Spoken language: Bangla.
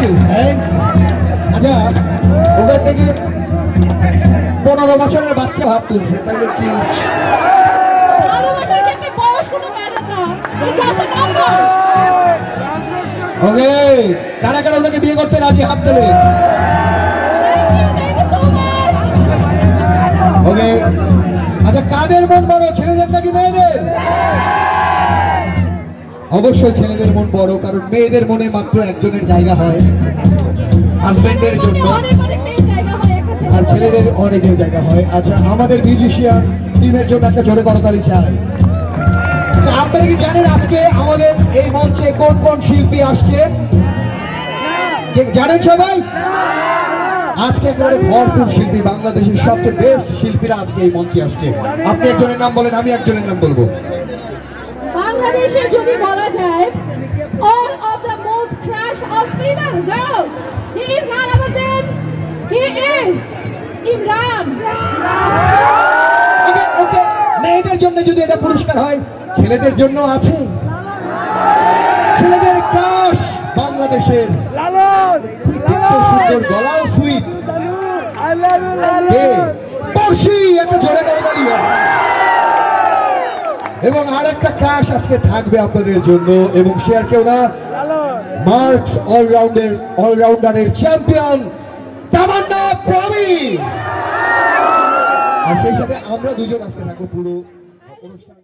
ইউ থ্যাংক আচ্ছা ওখান থেকে পনেরো বছরের বাচ্চা ভাব তুলছে তাইলে কি ওকে কারা কারা ওনাকে বিয়ে করতে রাজি হাত তোলে? ওকে আচ্ছা কাদের মন বড় ছেলেদের নাকি মেয়েদের? অবশ্যই ছেলেদের মন বড় কারণ মেয়েদের মনে মাত্র একজনের জায়গা হয়। হাজবেন্ডের জন্য। হয় আর ছেলেদের অনেকের জায়গা হয়। আচ্ছা আমাদের মিউজিশিয়ান টিমের জন্য একটা জোরে করতালি চাই। আচ্ছা আপনারা কি জানেন আজকে আমাদের এই মঞ্চে কোন কোন শিল্পী আসছে? জানেন সবাই? আজকে একেবারে ভরপুর শিল্পী বাংলাদেশের সবচেয়ে বেস্ট শিল্পীরা আজকে এই মঞ্চে আসছে। আপনি একজনের নাম বলেন আমি একজনের নাম বলব। বাংলাদেশে যদি বলা যায় all of the most crush of female girls he is none other than he is Imran ওকে মেয়েদের জন্য যদি এটা পুরস্কার হয় ছেলেদের জন্য আছে। ছেলেদের ক্রাশ বাংলাদেশের। লালন সুন্দর গলাও সুইট পড়শি একটা জোরে করে দাঁড়িয়ে এবং আরেকটা একটা আজকে থাকবে আপনাদের জন্য, এবং সে আর কেউ না, মার্চ অলরাউন্ডের অলরাউন্ডারের চ্যাম্পিয়ন তামান্না আর সেই সাথে আমরা দুজন আজকে থাকব পুরো অনুষ্ঠান।